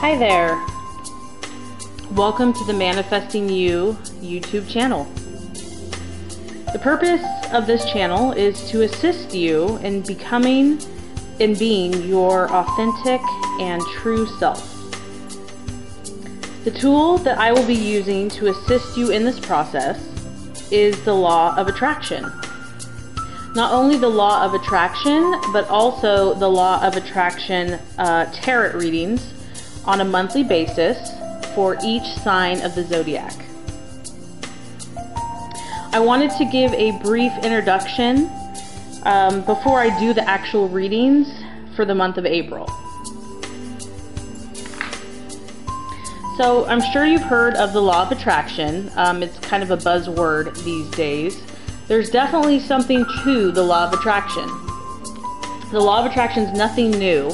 Hi there. Welcome to the Manifesting You YouTube channel. The purpose of this channel is to assist you in becoming and being your authentic and true self. The tool that I will be using to assist you in this process is the law of attraction. Not only the law of attraction, but also the law of attraction uh, tarot readings on a monthly basis for each sign of the zodiac. I wanted to give a brief introduction um, before I do the actual readings for the month of April. So, I'm sure you've heard of the law of attraction. Um, it's kind of a buzzword these days. There's definitely something to the law of attraction. The law of attraction is nothing new.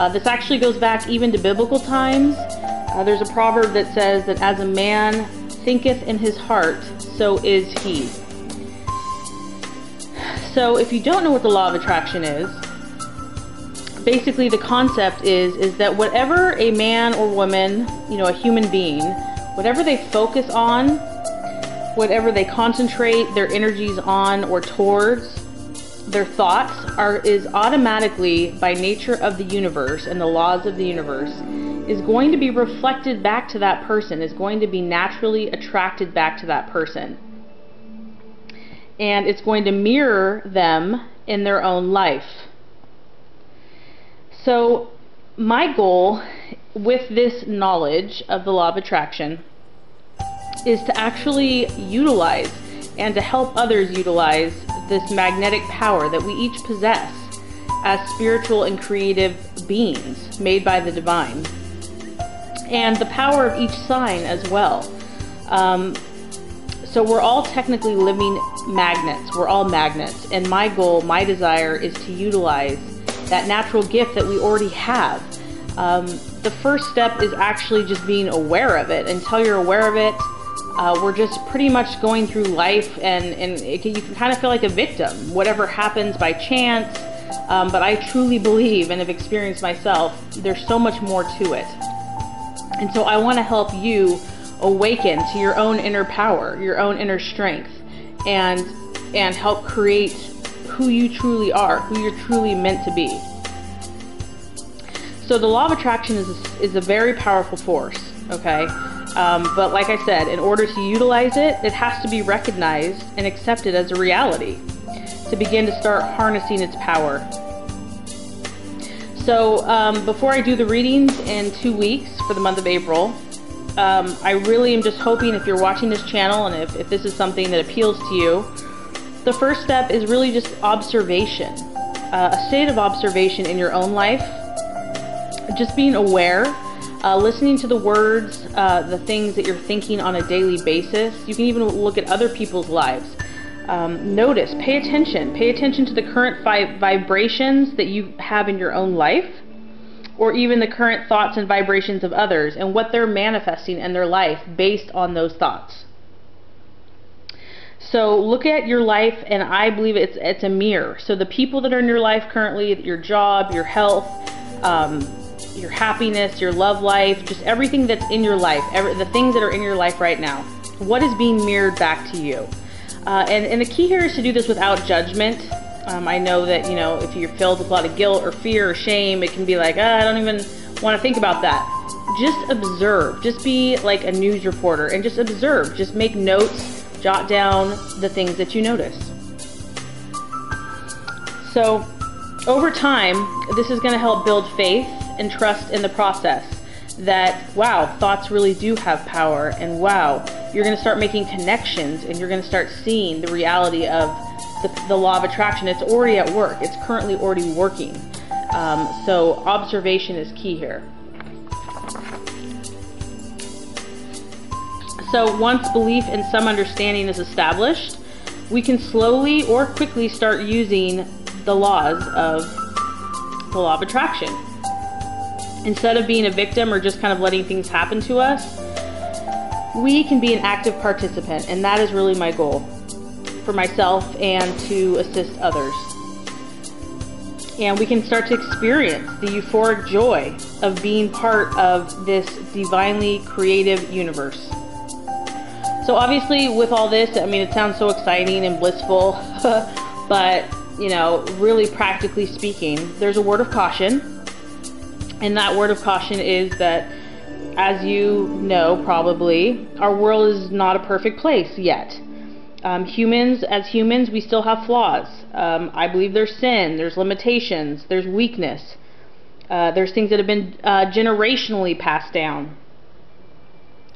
Uh, this actually goes back even to biblical times. Uh, there's a proverb that says that as a man thinketh in his heart, so is he. So if you don't know what the law of attraction is, basically the concept is is that whatever a man or woman, you know, a human being, whatever they focus on, whatever they concentrate their energies on or towards, their thoughts are is automatically by nature of the universe and the laws of the universe is going to be reflected back to that person is going to be naturally attracted back to that person. And it's going to mirror them in their own life. So my goal with this knowledge of the law of attraction is to actually utilize and to help others utilize this magnetic power that we each possess as spiritual and creative beings made by the divine. And the power of each sign as well. Um, so we're all technically living magnets. We're all magnets. And my goal, my desire is to utilize that natural gift that we already have. Um, the first step is actually just being aware of it. Until you're aware of it, uh, we're just pretty much going through life and, and can, you can kind of feel like a victim. Whatever happens by chance. Um, but I truly believe and have experienced myself, there's so much more to it. And so I want to help you awaken to your own inner power, your own inner strength, and and help create who you truly are, who you're truly meant to be. So the law of attraction is is a very powerful force, okay? Um, but like I said, in order to utilize it, it has to be recognized and accepted as a reality to begin to start harnessing its power. So um, before I do the readings in two weeks for the month of April, um, I really am just hoping if you're watching this channel and if, if this is something that appeals to you, the first step is really just observation. Uh, a state of observation in your own life, just being aware uh, listening to the words, uh, the things that you're thinking on a daily basis. You can even look at other people's lives. Um, notice, pay attention. Pay attention to the current vi- vibrations that you have in your own life, or even the current thoughts and vibrations of others, and what they're manifesting in their life based on those thoughts. So look at your life, and I believe it's it's a mirror. So the people that are in your life currently, your job, your health, um, your happiness, your love life, just everything that's in your life, every, the things that are in your life right now. What is being mirrored back to you? Uh, and, and the key here is to do this without judgment. Um, I know that, you know, if you're filled with a lot of guilt or fear or shame, it can be like, oh, I don't even want to think about that. Just observe. Just be like a news reporter and just observe. Just make notes, jot down the things that you notice. So, over time, this is going to help build faith and trust in the process that wow thoughts really do have power and wow you're going to start making connections and you're going to start seeing the reality of the, the law of attraction. It's already at work. It's currently already working. Um, so observation is key here. So once belief and some understanding is established we can slowly or quickly start using the laws of the law of attraction Instead of being a victim or just kind of letting things happen to us, we can be an active participant, and that is really my goal for myself and to assist others. and we can start to experience the euphoric joy of being part of this divinely creative universe. So, obviously, with all this, I mean, it sounds so exciting and blissful, but you know, really practically speaking, there's a word of caution. And that word of caution is that, as you know, probably, our world is not a perfect place yet. Um, humans, as humans, we still have flaws. Um, I believe there's sin, there's limitations, there's weakness. Uh, there's things that have been uh, generationally passed down.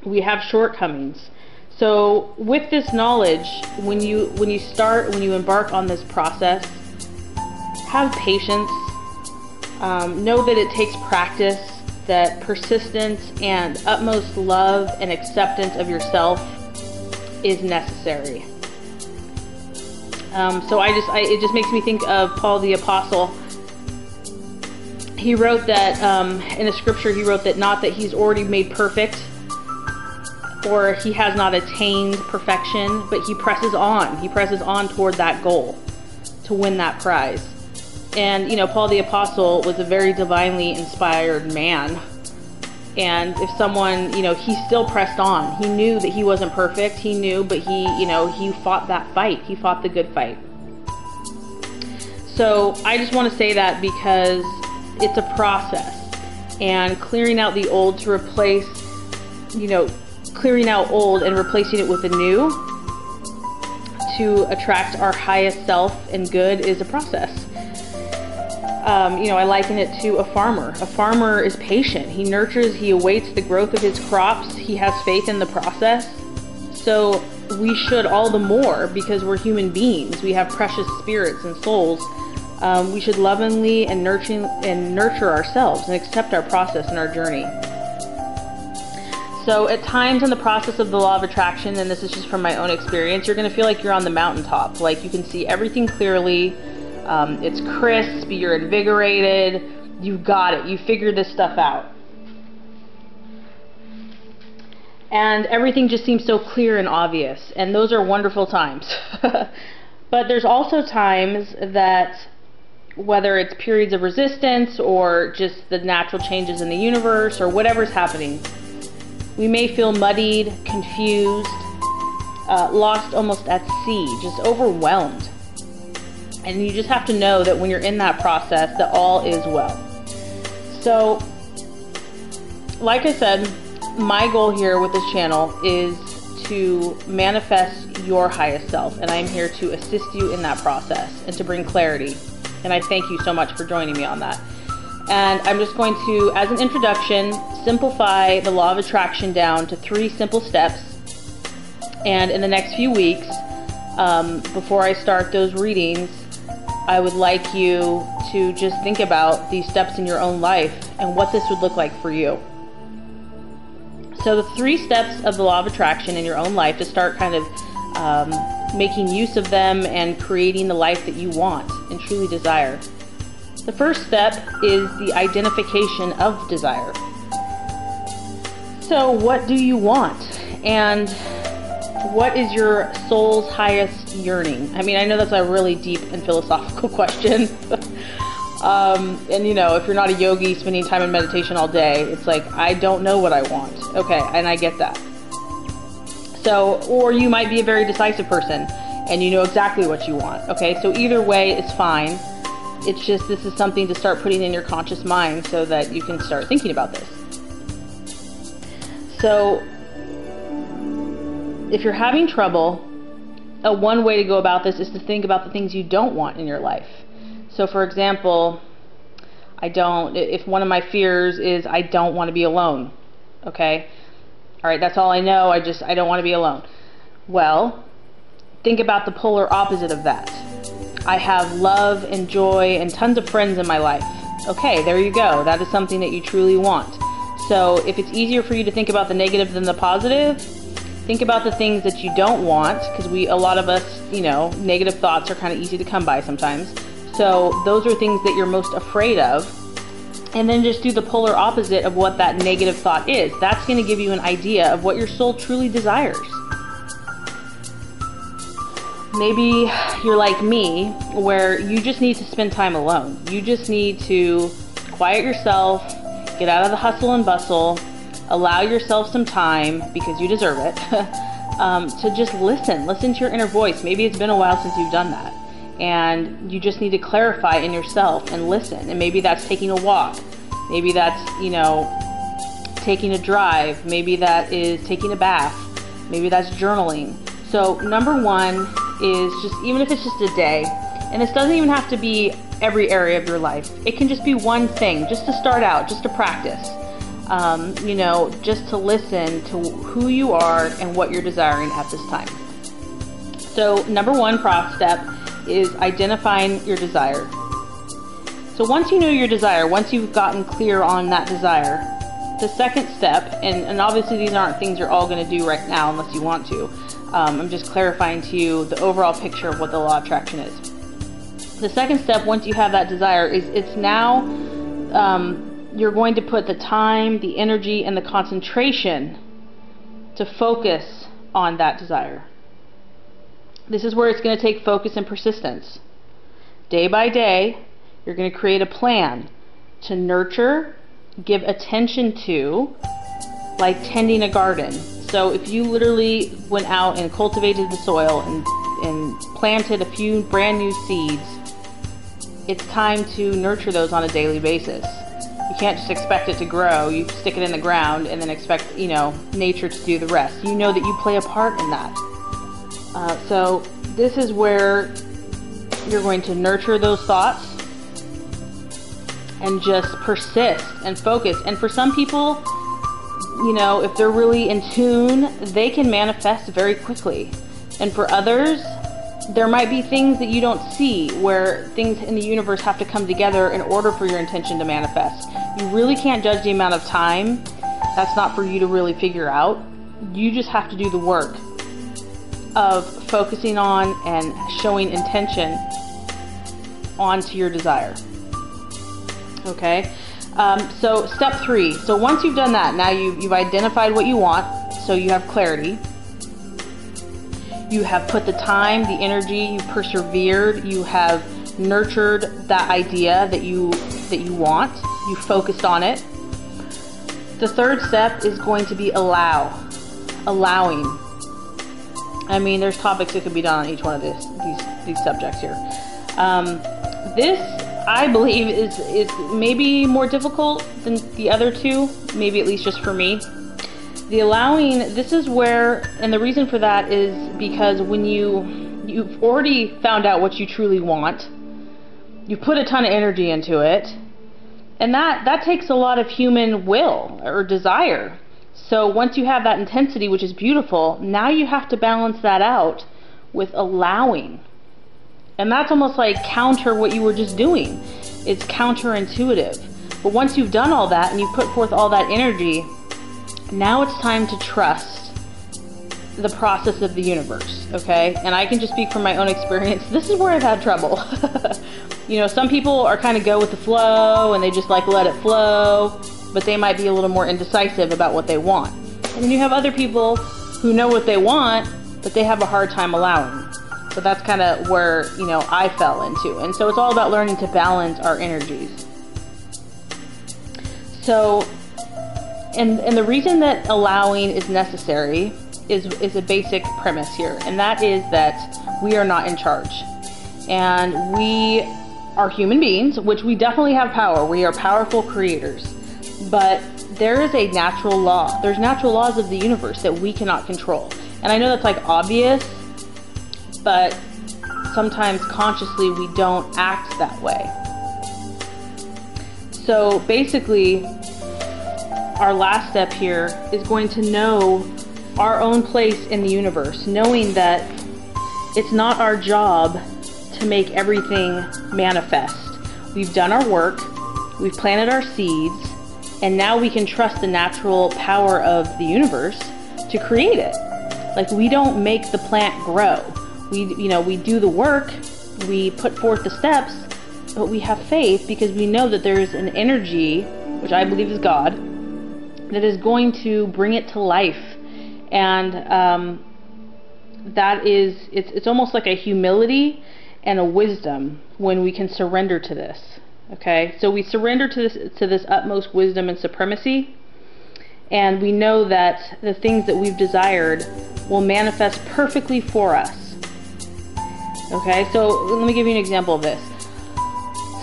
We have shortcomings. So with this knowledge, when you when you start when you embark on this process, have patience. Um, know that it takes practice. That persistence and utmost love and acceptance of yourself is necessary. Um, so I just, I, it just makes me think of Paul the Apostle. He wrote that um, in the scripture. He wrote that not that he's already made perfect, or he has not attained perfection, but he presses on. He presses on toward that goal to win that prize. And you know, Paul the Apostle was a very divinely inspired man. And if someone, you know, he still pressed on. He knew that he wasn't perfect. He knew, but he, you know, he fought that fight. He fought the good fight. So I just want to say that because it's a process. And clearing out the old to replace, you know, clearing out old and replacing it with the new to attract our highest self and good is a process um, you know, I liken it to a farmer. A farmer is patient. He nurtures, he awaits the growth of his crops, he has faith in the process. So we should all the more because we're human beings. We have precious spirits and souls. Um, we should lovingly and nurturing and nurture ourselves and accept our process and our journey. So at times in the process of the law of attraction, and this is just from my own experience, you're going to feel like you're on the mountaintop. Like you can see everything clearly um, it's crisp, you're invigorated, You've got it, you figured this stuff out. And everything just seems so clear and obvious, and those are wonderful times. but there's also times that whether it's periods of resistance or just the natural changes in the universe or whatever's happening, we may feel muddied, confused, uh, lost almost at sea, just overwhelmed. And you just have to know that when you're in that process, that all is well. So, like I said, my goal here with this channel is to manifest your highest self, and I'm here to assist you in that process and to bring clarity. And I thank you so much for joining me on that. And I'm just going to, as an introduction, simplify the law of attraction down to three simple steps. And in the next few weeks, um, before I start those readings, I would like you to just think about these steps in your own life and what this would look like for you. So, the three steps of the law of attraction in your own life to start kind of um, making use of them and creating the life that you want and truly desire. The first step is the identification of desire. So, what do you want? And what is your soul's highest yearning? I mean, I know that's a really deep and philosophical question. um, and you know, if you're not a yogi spending time in meditation all day, it's like, I don't know what I want. Okay, and I get that. So, or you might be a very decisive person and you know exactly what you want. Okay, so either way, it's fine. It's just this is something to start putting in your conscious mind so that you can start thinking about this. So, if you're having trouble, a one way to go about this is to think about the things you don't want in your life. So, for example, I don't, if one of my fears is I don't want to be alone, okay? All right, that's all I know. I just, I don't want to be alone. Well, think about the polar opposite of that. I have love and joy and tons of friends in my life. Okay, there you go. That is something that you truly want. So, if it's easier for you to think about the negative than the positive, think about the things that you don't want because we a lot of us you know negative thoughts are kind of easy to come by sometimes. So those are things that you're most afraid of. And then just do the polar opposite of what that negative thought is. That's going to give you an idea of what your soul truly desires. Maybe you're like me, where you just need to spend time alone. You just need to quiet yourself, get out of the hustle and bustle, allow yourself some time because you deserve it um, to just listen. Listen to your inner voice. Maybe it's been a while since you've done that. And you just need to clarify in yourself and listen. And maybe that's taking a walk. Maybe that's, you know, taking a drive. Maybe that is taking a bath. Maybe that's journaling. So, number one is just, even if it's just a day, and this doesn't even have to be every area of your life, it can just be one thing, just to start out, just to practice. Um, you know, just to listen to who you are and what you're desiring at this time. So, number one prop step is identifying your desire. So, once you know your desire, once you've gotten clear on that desire, the second step, and, and obviously these aren't things you're all going to do right now unless you want to, um, I'm just clarifying to you the overall picture of what the law of attraction is. The second step, once you have that desire, is it's now um, you're going to put the time, the energy, and the concentration to focus on that desire. This is where it's going to take focus and persistence. Day by day, you're going to create a plan to nurture, give attention to, like tending a garden. So if you literally went out and cultivated the soil and, and planted a few brand new seeds, it's time to nurture those on a daily basis. You can't just expect it to grow. You stick it in the ground and then expect, you know, nature to do the rest. You know that you play a part in that. Uh, so this is where you're going to nurture those thoughts and just persist and focus. And for some people, you know, if they're really in tune, they can manifest very quickly. And for others, there might be things that you don't see where things in the universe have to come together in order for your intention to manifest. You really can't judge the amount of time. That's not for you to really figure out. You just have to do the work of focusing on and showing intention onto your desire. Okay? Um, so step three. So once you've done that, now you, you've identified what you want, so you have clarity. You have put the time, the energy, you persevered, you have nurtured that idea that you that you want. You focused on it. The third step is going to be allow, allowing. I mean, there's topics that could be done on each one of this, these these subjects here. Um, this I believe is is maybe more difficult than the other two, maybe at least just for me. The allowing this is where and the reason for that is because when you you've already found out what you truly want, you put a ton of energy into it, and that that takes a lot of human will or desire. So once you have that intensity, which is beautiful, now you have to balance that out with allowing and that's almost like counter what you were just doing. It's counterintuitive. But once you've done all that and you put forth all that energy, now it's time to trust the process of the universe, okay? And I can just speak from my own experience. This is where I've had trouble. you know, some people are kind of go with the flow and they just like let it flow, but they might be a little more indecisive about what they want. And then you have other people who know what they want, but they have a hard time allowing. So that's kind of where, you know, I fell into. And so it's all about learning to balance our energies. So, and, and the reason that allowing is necessary is, is a basic premise here, and that is that we are not in charge. And we are human beings, which we definitely have power. We are powerful creators. But there is a natural law. There's natural laws of the universe that we cannot control. And I know that's like obvious, but sometimes consciously we don't act that way. So basically, our last step here is going to know our own place in the universe, knowing that it's not our job to make everything manifest. We've done our work, we've planted our seeds, and now we can trust the natural power of the universe to create it. Like we don't make the plant grow we you know we do the work we put forth the steps but we have faith because we know that there is an energy which i believe is god that is going to bring it to life and um, that is, it's, it's almost like a humility and a wisdom when we can surrender to this. Okay, so we surrender to this to this utmost wisdom and supremacy, and we know that the things that we've desired will manifest perfectly for us. Okay, so let me give you an example of this.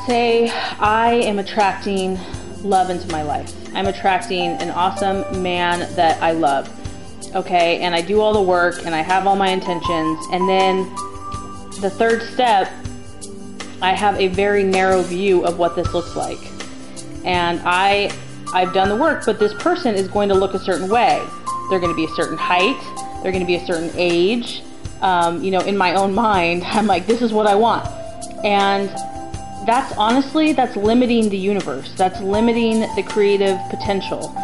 Say I am attracting love into my life. I'm attracting an awesome man that I love. Okay, and I do all the work and I have all my intentions, and then the third step I have a very narrow view of what this looks like. And I I've done the work, but this person is going to look a certain way. They're going to be a certain height, they're going to be a certain age. Um, you know, in my own mind, I'm like, this is what I want. And that's honestly, that's limiting the universe. That's limiting the creative potential.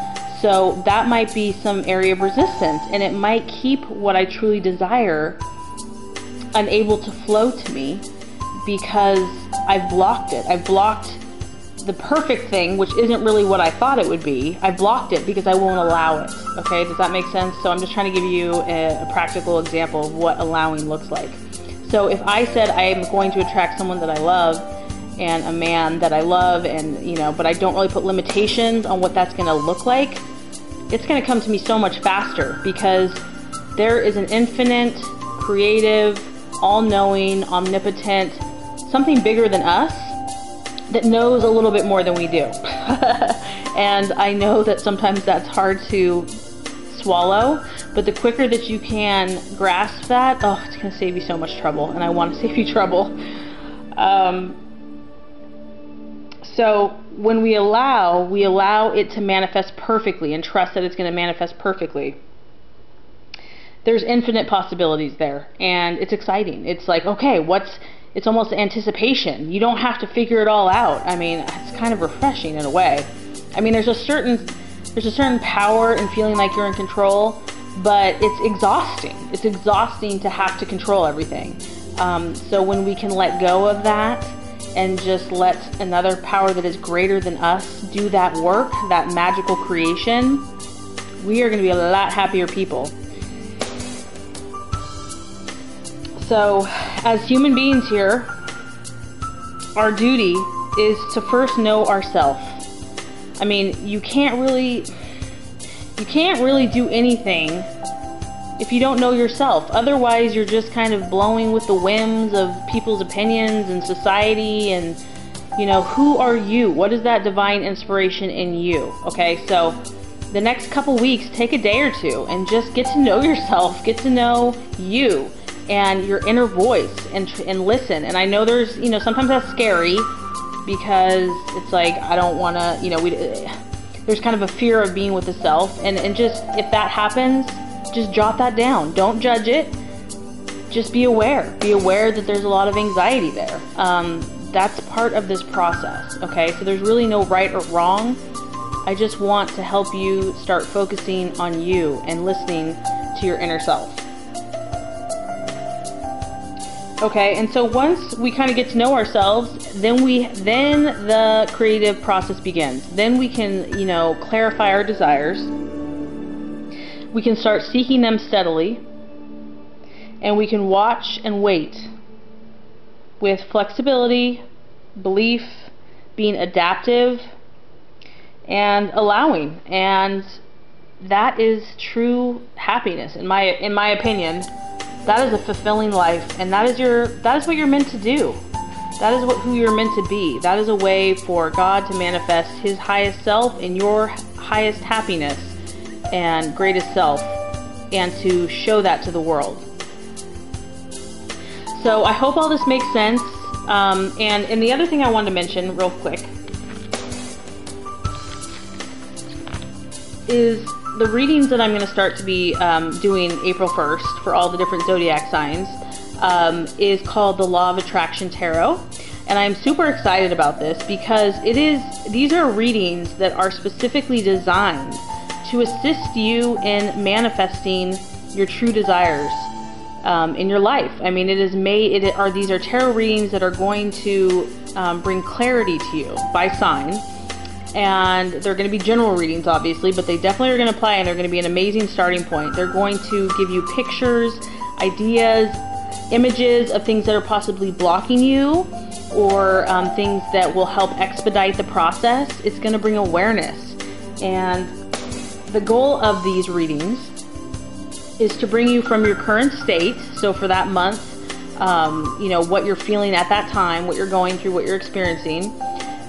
So that might be some area of resistance, and it might keep what I truly desire unable to flow to me because I've blocked it. I've blocked the perfect thing, which isn't really what I thought it would be. I blocked it because I won't allow it. Okay, does that make sense? So I'm just trying to give you a, a practical example of what allowing looks like. So if I said I am going to attract someone that I love and a man that I love and you know, but I don't really put limitations on what that's going to look like, it's going to come to me so much faster because there is an infinite, creative, all-knowing, omnipotent something bigger than us that knows a little bit more than we do. and I know that sometimes that's hard to swallow, but the quicker that you can grasp that, oh, it's going to save you so much trouble, and I want to save you trouble. Um, so when we allow, we allow it to manifest perfectly and trust that it's going to manifest perfectly. There's infinite possibilities there, and it's exciting. It's like, okay, what's it's almost anticipation. You don't have to figure it all out. I mean, it's kind of refreshing in a way. I mean, there's a certain there's a certain power in feeling like you're in control, but it's exhausting. It's exhausting to have to control everything. Um, so when we can let go of that and just let another power that is greater than us do that work, that magical creation, we are going to be a lot happier people. So, as human beings here, our duty is to first know ourselves. I mean, you can't really you can't really do anything if you don't know yourself. Otherwise, you're just kind of blowing with the whims of people's opinions and society and you know, who are you? What is that divine inspiration in you? Okay? So, the next couple weeks, take a day or two and just get to know yourself, get to know you and your inner voice and and listen. And I know there's you know sometimes that's scary because it's like I don't want to you know we there's kind of a fear of being with the self and and just if that happens just jot that down. Don't judge it. Just be aware. Be aware that there's a lot of anxiety there. Um, that's part of this process okay? So there's really no right or wrong. I just want to help you start focusing on you and listening to your inner self. Okay, and so once we kind of get to know ourselves, then we then the creative process begins. Then we can, you know, clarify our desires. We can start seeking them steadily. And we can watch and wait with flexibility, belief, being adaptive, and allowing. And that is true happiness in my in my opinion. That is a fulfilling life, and that is your that is what you're meant to do. That is what who you're meant to be. That is a way for God to manifest His highest self in your highest happiness and greatest self, and to show that to the world. So I hope all this makes sense. Um, and and the other thing I wanted to mention real quick is the readings that I'm going to start to be um, doing April 1st for all the different zodiac signs um, is called the Law of Attraction Tarot. And I'm super excited about this because it is these are readings that are specifically designed to assist you in manifesting your true desires um, in your life. I mean, it is made. It are these are tarot readings that are going to um, bring clarity to you by sign and they're going to be general readings, obviously, but they definitely are going to apply and they're going to be an amazing starting point. They're going to give you pictures, ideas, images of things that are possibly blocking you or um, things that will help expedite the process. It's going to bring awareness. And the goal of these readings is to bring you from your current state. So for that month, um, you know, what you're feeling at that time, what you're going through, what you're experiencing.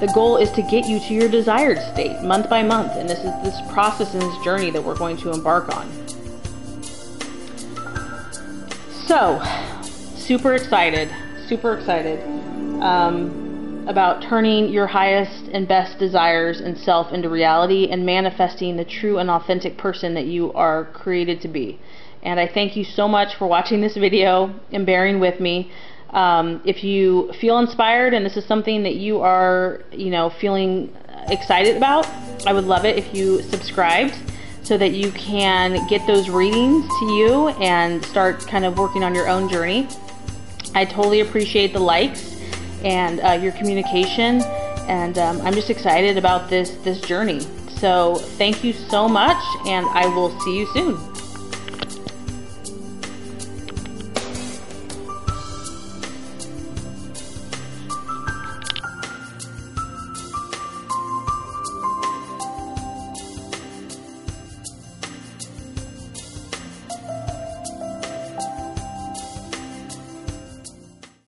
The goal is to get you to your desired state month by month. And this is this process and this journey that we're going to embark on. So, super excited, super excited um, about turning your highest and best desires and self into reality and manifesting the true and authentic person that you are created to be. And I thank you so much for watching this video and bearing with me. Um, if you feel inspired and this is something that you are, you know, feeling excited about, I would love it if you subscribed so that you can get those readings to you and start kind of working on your own journey. I totally appreciate the likes and uh, your communication, and um, I'm just excited about this this journey. So thank you so much, and I will see you soon.